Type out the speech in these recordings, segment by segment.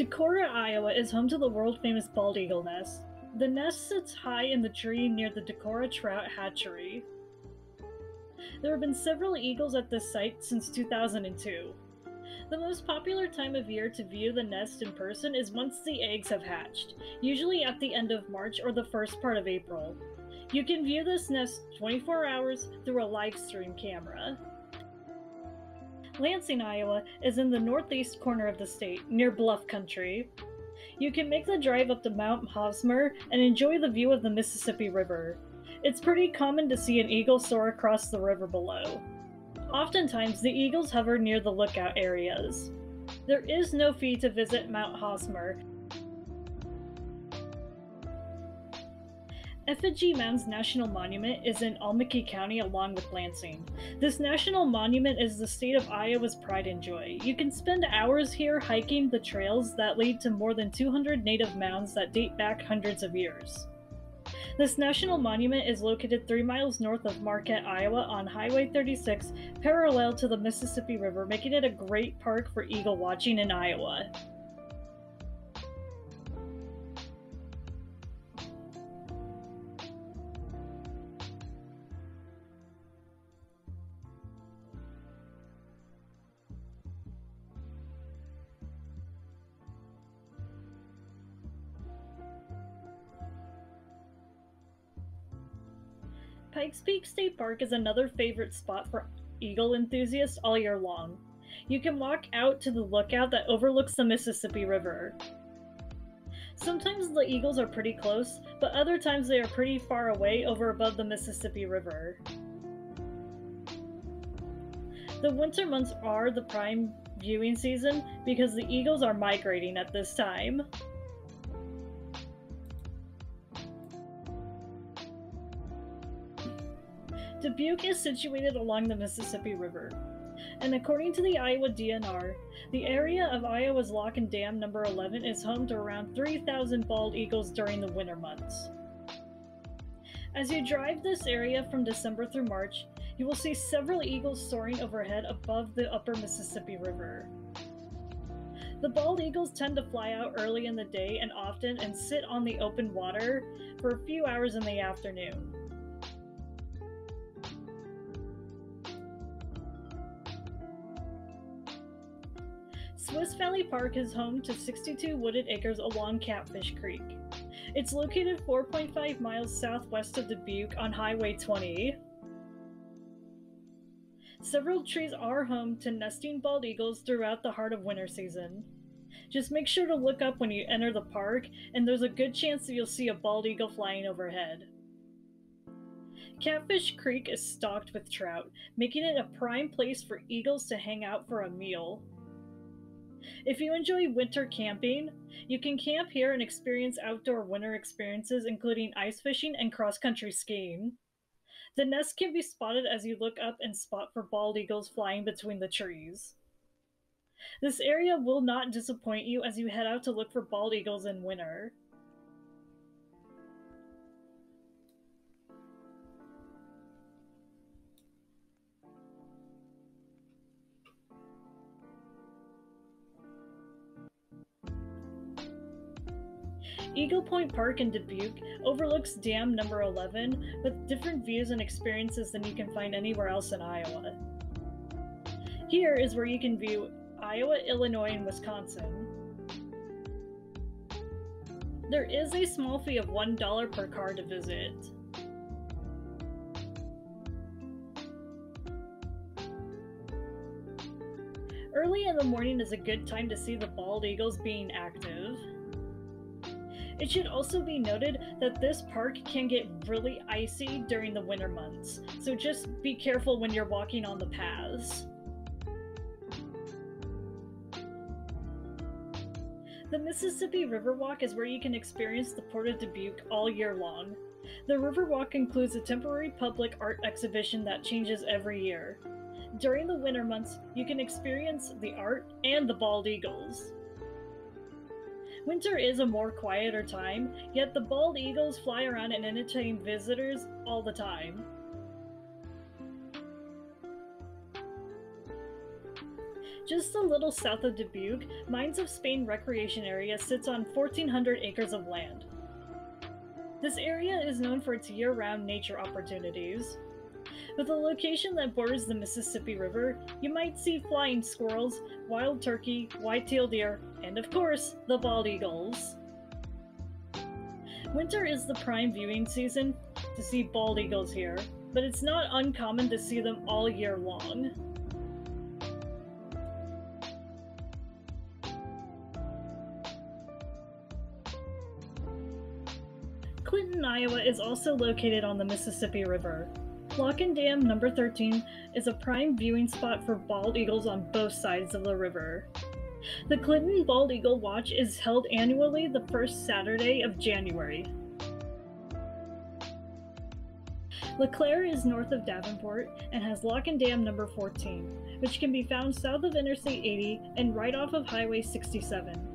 Decorah, Iowa is home to the world famous bald eagle nest. The nest sits high in the tree near the Decorah Trout Hatchery. There have been several eagles at this site since 2002. The most popular time of year to view the nest in person is once the eggs have hatched, usually at the end of March or the first part of April. You can view this nest 24 hours through a live stream camera. Lansing, Iowa is in the northeast corner of the state, near Bluff Country. You can make the drive up to Mount Hosmer and enjoy the view of the Mississippi River. It's pretty common to see an eagle soar across the river below. Oftentimes, the eagles hover near the lookout areas. There is no fee to visit Mount Hosmer, Effigy Mounds National Monument is in Allamakee County along with Lansing. This national monument is the state of Iowa's pride and joy. You can spend hours here hiking the trails that lead to more than 200 native mounds that date back hundreds of years. This national monument is located three miles north of Marquette, Iowa, on Highway 36, parallel to the Mississippi River, making it a great park for eagle watching in Iowa. Pikes Peak State Park is another favorite spot for eagle enthusiasts all year long. You can walk out to the lookout that overlooks the Mississippi River. Sometimes the eagles are pretty close, but other times they are pretty far away over above the Mississippi River. The winter months are the prime viewing season because the eagles are migrating at this time. Dubuque is situated along the Mississippi River, and according to the Iowa DNR, the area of Iowa's Lock and Dam number 11 is home to around 3,000 bald eagles during the winter months. As you drive this area from December through March, you will see several eagles soaring overhead above the upper Mississippi River. The bald eagles tend to fly out early in the day and often and sit on the open water for a few hours in the afternoon. Swiss Valley Park is home to 62 wooded acres along Catfish Creek. It's located 4.5 miles southwest of Dubuque on Highway 20. Several trees are home to nesting bald eagles throughout the heart of winter season. Just make sure to look up when you enter the park, and there's a good chance that you'll see a bald eagle flying overhead. Catfish Creek is stocked with trout, making it a prime place for eagles to hang out for a meal. If you enjoy winter camping, you can camp here and experience outdoor winter experiences, including ice fishing and cross country skiing. The nest can be spotted as you look up and spot for bald eagles flying between the trees. This area will not disappoint you as you head out to look for bald eagles in winter. Eagle Point Park in Dubuque overlooks Dam number 11 with different views and experiences than you can find anywhere else in Iowa. Here is where you can view Iowa, Illinois, and Wisconsin. There is a small fee of $1 per car to visit. Early in the morning is a good time to see the bald eagles being active. It should also be noted that this park can get really icy during the winter months, so just be careful when you're walking on the paths. The Mississippi Riverwalk is where you can experience the Port of Dubuque all year long. The Riverwalk includes a temporary public art exhibition that changes every year. During the winter months, you can experience the art and the bald eagles. Winter is a more quieter time, yet the bald eagles fly around and entertain visitors all the time. Just a little south of Dubuque, Mines of Spain Recreation Area sits on 1,400 acres of land. This area is known for its year round nature opportunities. With a location that borders the Mississippi River, you might see flying squirrels, wild turkey, white-tailed deer, and of course, the bald eagles. Winter is the prime viewing season to see bald eagles here, but it's not uncommon to see them all year long. Clinton, Iowa is also located on the Mississippi River. Lock and Dam number 13 is a prime viewing spot for bald eagles on both sides of the river. The Clinton Bald Eagle Watch is held annually the first Saturday of January. LeClaire is north of Davenport and has Lock and Dam number 14, which can be found south of Interstate 80 and right off of Highway 67.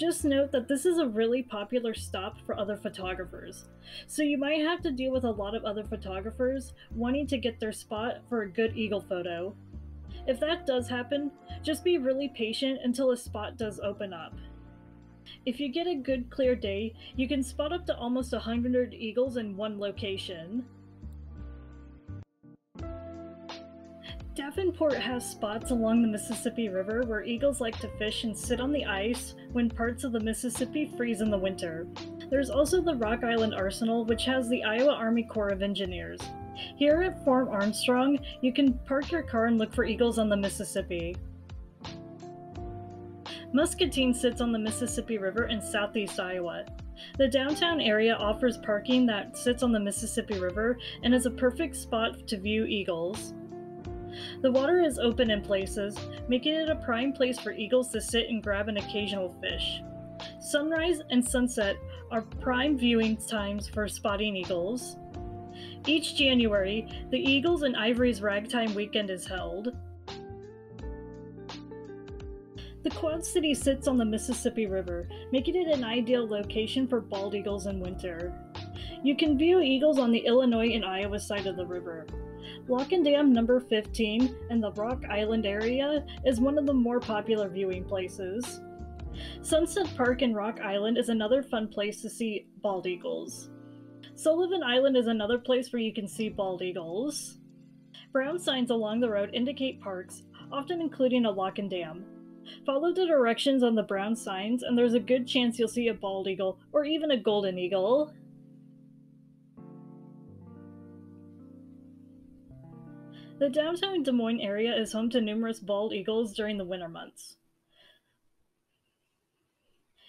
Just note that this is a really popular stop for other photographers, so you might have to deal with a lot of other photographers wanting to get their spot for a good eagle photo. If that does happen, just be really patient until a spot does open up. If you get a good clear day, you can spot up to almost 100 eagles in one location. Davenport has spots along the Mississippi River where eagles like to fish and sit on the ice when parts of the Mississippi freeze in the winter. There's also the Rock Island Arsenal, which has the Iowa Army Corps of Engineers. Here at Fort Armstrong, you can park your car and look for eagles on the Mississippi. Muscatine sits on the Mississippi River in southeast Iowa. The downtown area offers parking that sits on the Mississippi River and is a perfect spot to view eagles. The water is open in places, making it a prime place for eagles to sit and grab an occasional fish. Sunrise and sunset are prime viewing times for spotting eagles. Each January, the Eagles and Ivories Ragtime Weekend is held. The Quad City sits on the Mississippi River, making it an ideal location for bald eagles in winter. You can view eagles on the Illinois and Iowa side of the river. Lock and Dam number 15 in the Rock Island area is one of the more popular viewing places. Sunset Park in Rock Island is another fun place to see bald eagles. Sylvan Island is another place where you can see bald eagles. Brown signs along the road indicate parks, often including a lock and dam. Follow the directions on the brown signs, and there's a good chance you'll see a bald eagle or even a golden eagle. The downtown Des Moines area is home to numerous bald eagles during the winter months.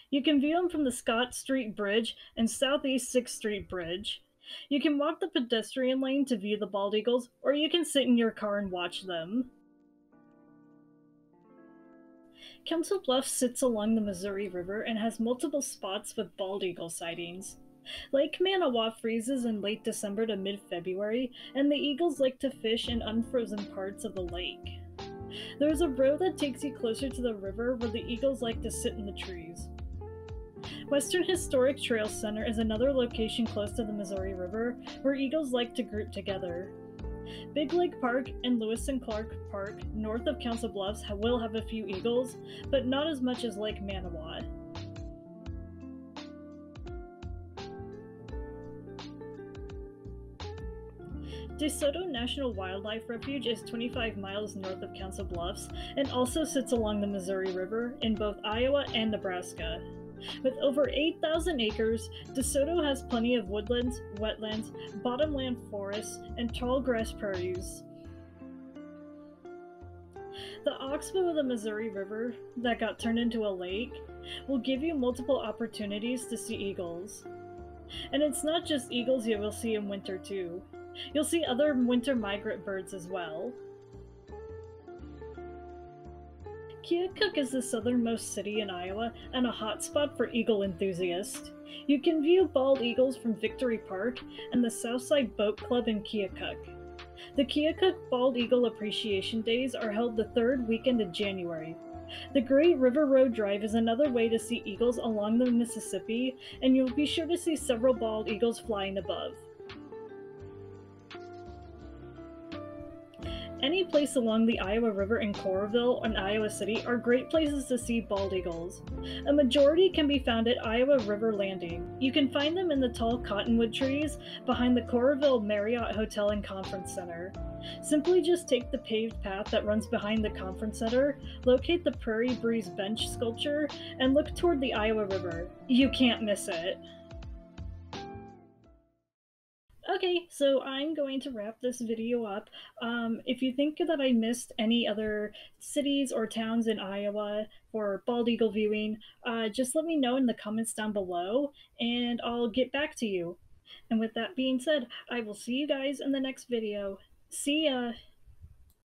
You can view them from the Scott Street Bridge and Southeast 6th Street Bridge. You can walk the pedestrian lane to view the bald eagles, or you can sit in your car and watch them. Council Bluffs sits along the Missouri River and has multiple spots with bald eagle sightings. Lake Manawa freezes in late December to mid February, and the eagles like to fish in unfrozen parts of the lake. There's a road that takes you closer to the river where the eagles like to sit in the trees. Western Historic Trail Center is another location close to the Missouri River where eagles like to group together. Big Lake Park and Lewis and Clark Park, north of Council Bluffs, will have a few eagles, but not as much as Lake Manawa. DeSoto National Wildlife Refuge is 25 miles north of Council Bluffs and also sits along the Missouri River in both Iowa and Nebraska. With over 8,000 acres, DeSoto has plenty of woodlands, wetlands, bottomland forests, and tall grass prairies. The oxbow of the Missouri River, that got turned into a lake, will give you multiple opportunities to see eagles. And it's not just eagles you will see in winter, too. You'll see other winter migrant birds as well. Keokuk is the southernmost city in Iowa and a hotspot for eagle enthusiasts. You can view bald eagles from Victory Park and the Southside Boat Club in Keokuk. The Keokuk Bald Eagle Appreciation Days are held the third weekend of January. The Great River Road Drive is another way to see eagles along the Mississippi, and you'll be sure to see several bald eagles flying above. Any place along the Iowa River in Coralville and Iowa City are great places to see bald eagles. A majority can be found at Iowa River Landing. You can find them in the tall cottonwood trees behind the Coralville Marriott Hotel and Conference Center. Simply just take the paved path that runs behind the conference center, locate the Prairie Breeze bench sculpture, and look toward the Iowa River. You can't miss it. Okay, so I'm going to wrap this video up. Um, if you think that I missed any other cities or towns in Iowa for bald eagle viewing, uh, just let me know in the comments down below and I'll get back to you. And with that being said, I will see you guys in the next video. See ya!